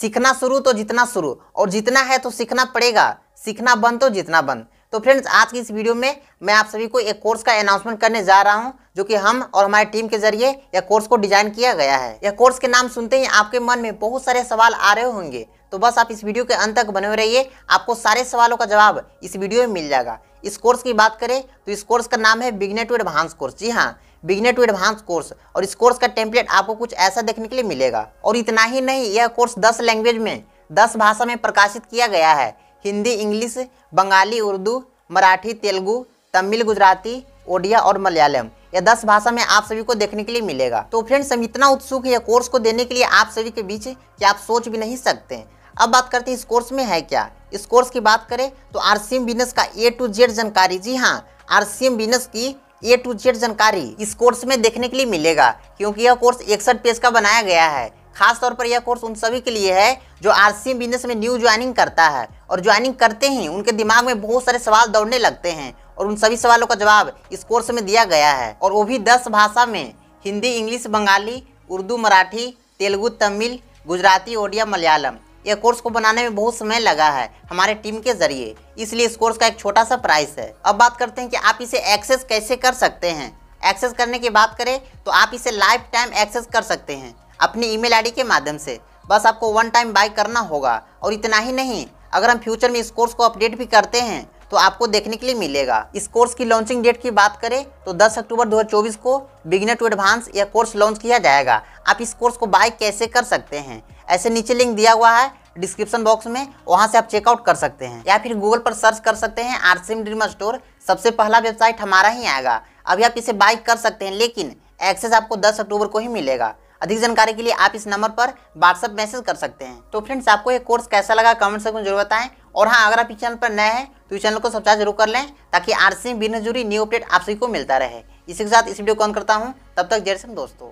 सीखना शुरू तो जितना शुरू, और जितना है तो सीखना पड़ेगा। सीखना बंद तो जितना बंद। तो फ्रेंड्स आज की इस वीडियो में मैं आप सभी को एक कोर्स का अनाउंसमेंट करने जा रहा हूँ, जो कि हम और हमारी टीम के ज़रिए यह कोर्स को डिज़ाइन किया गया है। यह कोर्स के नाम सुनते ही आपके मन में बहुत सारे सवाल आ रहे होंगे। तो बस आप इस वीडियो के अंत तक बने रहिए, आपको सारे सवालों का जवाब इस वीडियो में मिल जाएगा। इस कोर्स की बात करें तो इस कोर्स का नाम है बिगनर टू एडवांस कोर्स जी हाँ बिगनर टू एडवांस कोर्स और इस कोर्स का टेम्पलेट आपको कुछ ऐसा देखने के लिए मिलेगा। और इतना ही नहीं, यह कोर्स दस लैंग्वेज में, दस भाषा में प्रकाशित किया गया है। हिंदी, इंग्लिश, बंगाली, उर्दू, मराठी, तेलुगु, तमिल, गुजराती, ओडिया और मलयालम। यह दस भाषा में आप सभी को देखने के लिए मिलेगा। तो फ्रेंड्स, हम इतना उत्सुक है यह कोर्स को देने के लिए आप सभी के बीच कि आप सोच भी नहीं सकते। अब बात करते हैं इस कोर्स में है क्या। इस कोर्स की बात करें तो आर सी बिज़नेस का ए टू जेड जानकारी। जी हाँ आर सी बिज़नेस की ए टू जेड जानकारी इस कोर्स में देखने के लिए मिलेगा, क्योंकि यह कोर्स इकसठ पेज का बनाया गया है। खास तौर पर यह कोर्स उन सभी के लिए है जो आर बिज़नेस में न्यू ज्वाइनिंग करता है। और ज्वाइनिंग करते ही उनके दिमाग में बहुत सारे सवाल दौड़ने लगते हैं और उन सभी सवालों का जवाब इस कोर्स में दिया गया है। और वो भी दस भाषा में, हिंदी, इंग्लिश, बंगाली, उर्दू, मराठी, तेलुगु, तमिल, गुजराती, ओडिया, मलयालम। यह कोर्स को बनाने में बहुत समय लगा है हमारे टीम के ज़रिए। इसलिए इस कोर्स का एक छोटा सा प्राइस है। अब बात करते हैं कि आप इसे एक्सेस कैसे कर सकते हैं। एक्सेस करने की बात करें तो आप इसे लाइफ टाइम एक्सेस कर सकते हैं। अपनी ईमेल आईडी के माध्यम से। बस आपको वन टाइम बाय करना होगा और इतना ही नहीं, अगर हम फ्यूचर में इस कोर्स को अपडेट भी करते हैं तो आपको देखने के लिए मिलेगा। इस कोर्स की लॉन्चिंग डेट की बात करें तो 10 अक्टूबर 2024 को बिगिनर टू एडवांस यह कोर्स लॉन्च किया जाएगा। आप इस कोर्स को बाय कैसे कर सकते हैं? ऐसे नीचे लिंक दिया हुआ है डिस्क्रिप्शन बॉक्स में, वहाँ से आप चेकआउट कर सकते हैं। या फिर गूगल पर सर्च कर सकते हैं आरसीएम ड्रीम स्टोर सबसे पहला वेबसाइट हमारा ही आएगा। अभी आप इसे बाई कर सकते हैं, लेकिन एक्सेस आपको 10 अक्टूबर को ही मिलेगा। अधिक जानकारी के लिए आप इस नंबर पर व्हाट्सअप मैसेज कर सकते हैं। तो फ्रेंड्स, आपको ये कोर्स कैसा लगा कमेंट सेक्शन में ज़रूर बताएँ। और हाँ अगर आप इस चैनल पर नए हैं तो इस चैनल को सब्सक्राइब ज़रूर कर लें, ताकि आर सी बिना जुड़ी न्यू अपडेट आप सभी को मिलता रहे। इसी के साथ इस वीडियो को ऑन करता हूँ। तब तक जय सिंह दोस्तों।